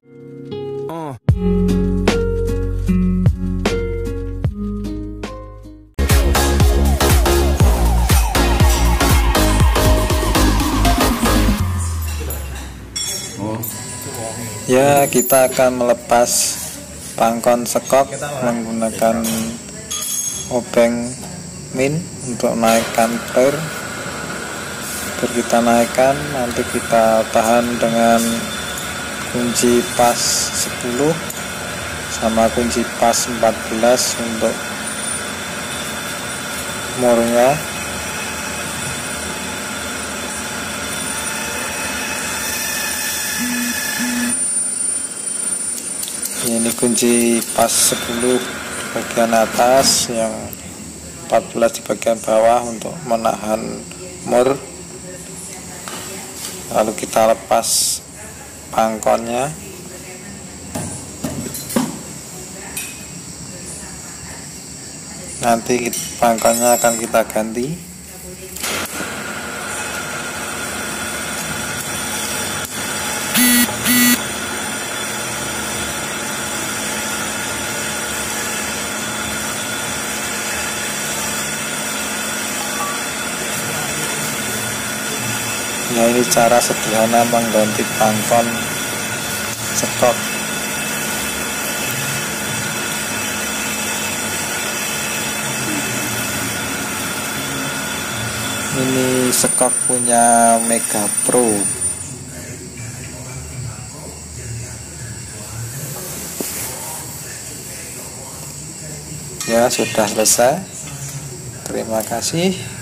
Uh. Ya, kita akan melepas pangkon sekok menggunakan obeng min untuk naikkan. Terus kita naikkan, nanti kita tahan dengan kunci pas 10 sama kunci pas 14 untuk murnya. Ini kunci pas 10 di bagian atas yang 14 di bagian bawah untuk menahan mur. Lalu kita lepas pangkonnya. Nanti pangkonnya akan kita ganti ya ini cara sederhana mengganti pangkon sekok ini sekok punya Mega Pro. Ya sudah selesai. Terima kasih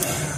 Yeah.